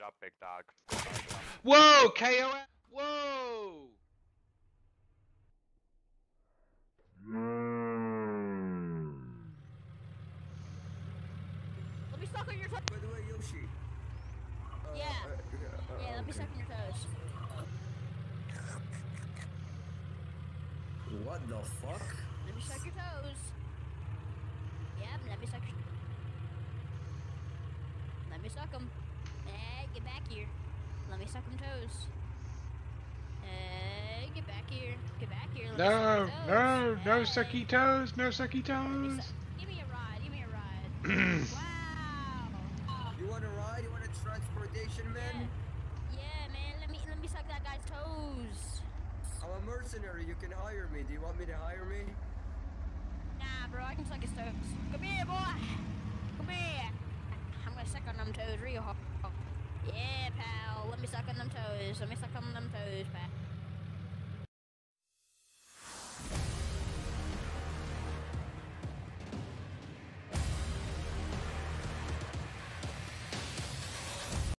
job, big dog. Whoa, KO. Whoa. Let me suck on your toes. By the way, Yoshi. Uh, Yeah. uh, uh, Yeah, let me suck on your toes. What the fuck? Let me suck your toes. Yep, let me suck your... Let me suck them. Hey, get back here. Let me suck them toes. Hey, get back here. Get back here. Let No, suck no, your no. Hey. sucky toes, no sucky Let me toes. suck- Give me a ride. Give me a ride. wow. You want a ride? You want a transportation, Yeah. man? yeah, man. Let me let me suck that guy's toes. I'm a mercenary. You can hire me. Do you want me to hire me? Nah, bro, I can suck his toes. Come here, boy. Come here. I'm gonna suck on them toes real hard. Yeah, pal. Let me suck on them toes. Let me suck on them toes, pal.